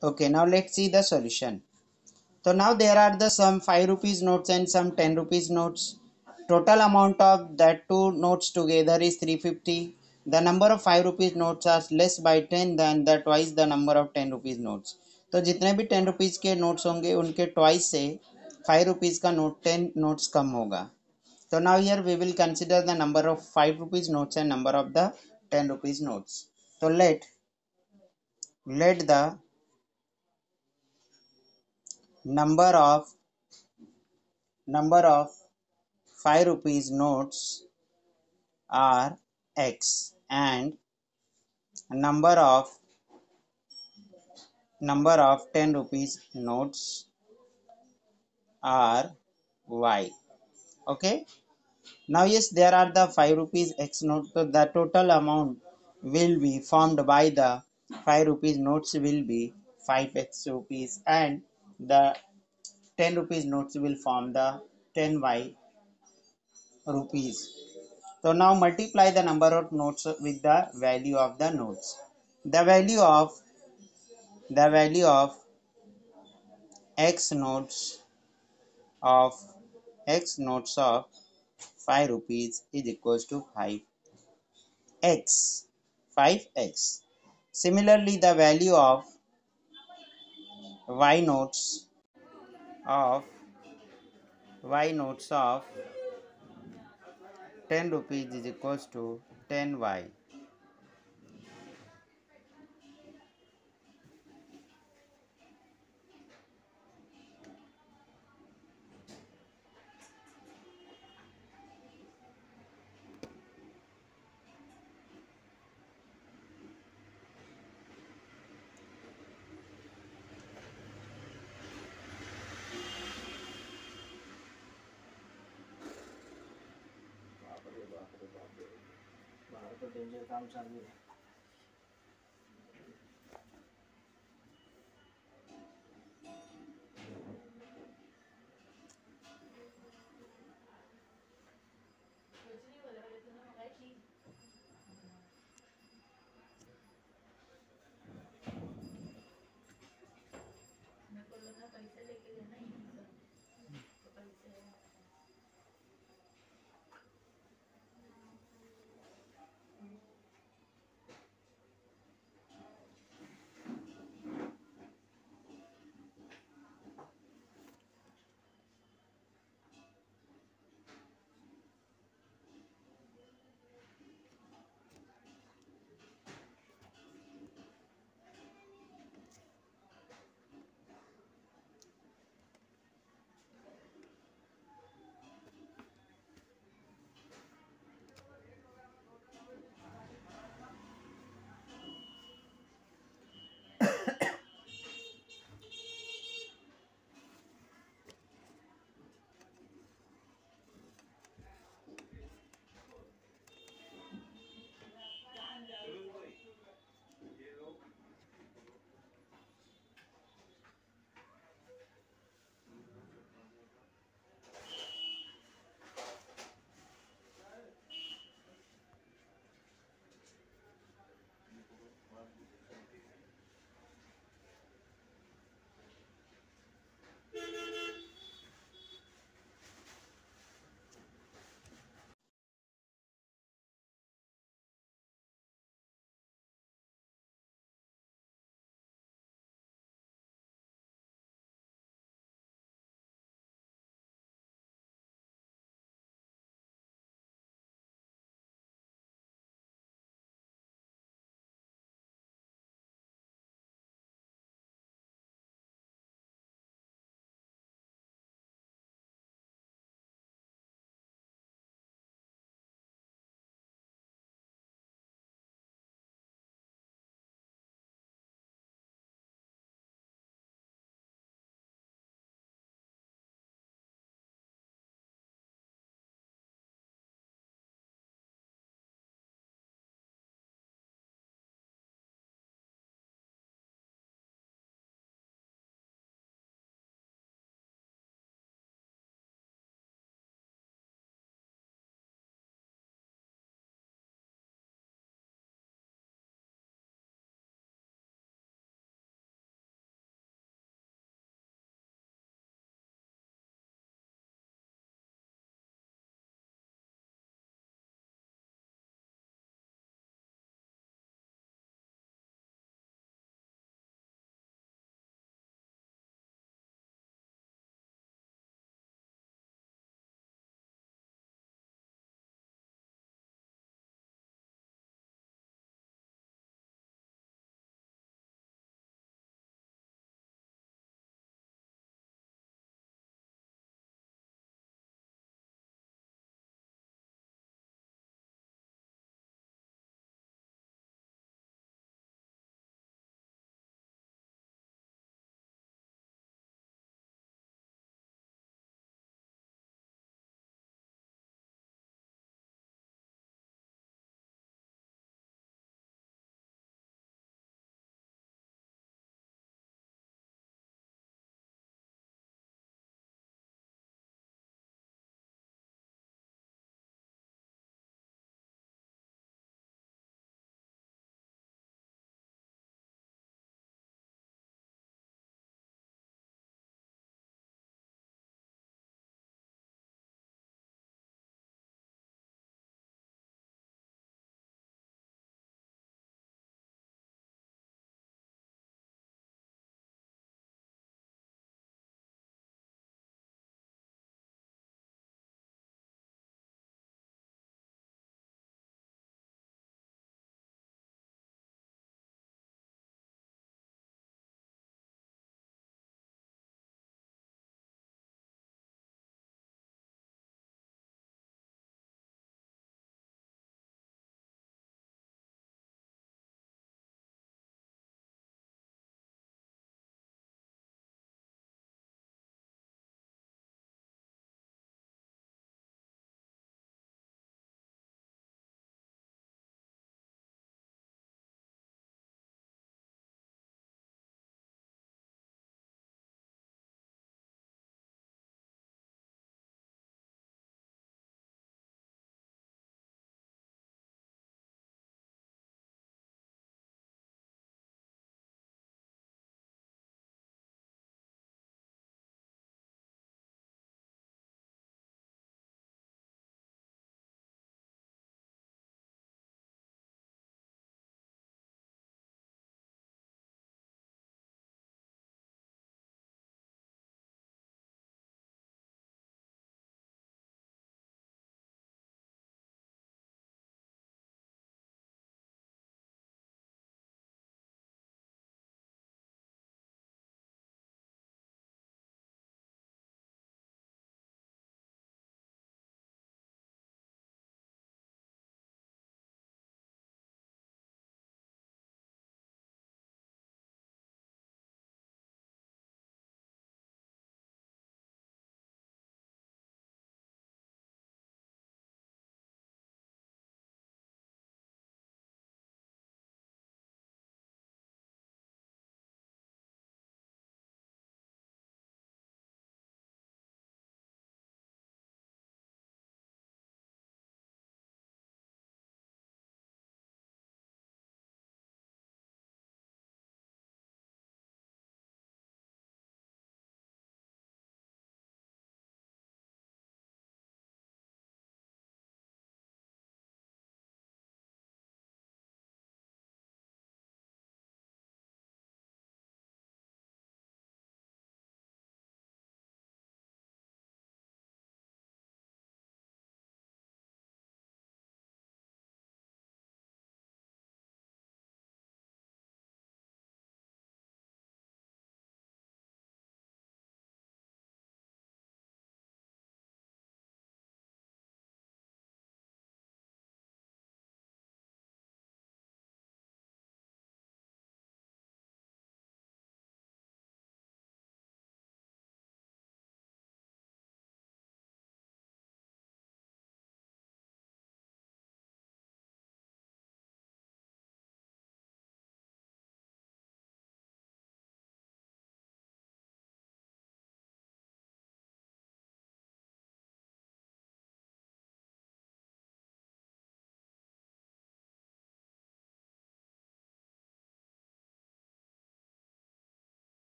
Okay, now let's see the solution. So now there are the some 5 rupees notes and some 10 rupees notes. Total amount of that two notes together is 350. The number of 5 rupees notes are less by 10 than the twice the number of 10 rupees notes. तो जितने भी 10 rupees के notes होंगे उनके twice से 5 rupees का note 10 notes कम होगा So now here we will consider the number of 5 rupees notes and number of the 10 rupees notes. So let let the number of number of 5 rupees notes are x and number of number of 10 rupees notes are y. Okay? Now yes there are the 5 rupees x note. So the total amount will be formed by the 5 rupees notes will be 5x rupees and the 10 rupees notes will form the 10y rupees. So now multiply the number of notes with the value of the notes. The value of the value of x notes of x notes of 5 rupees is equals to 5x 5x similarly the value of y notes of y notes of 10 rupees is equals to 10 y. बापरे बापरे बाहेर तर danger काम चालू आहे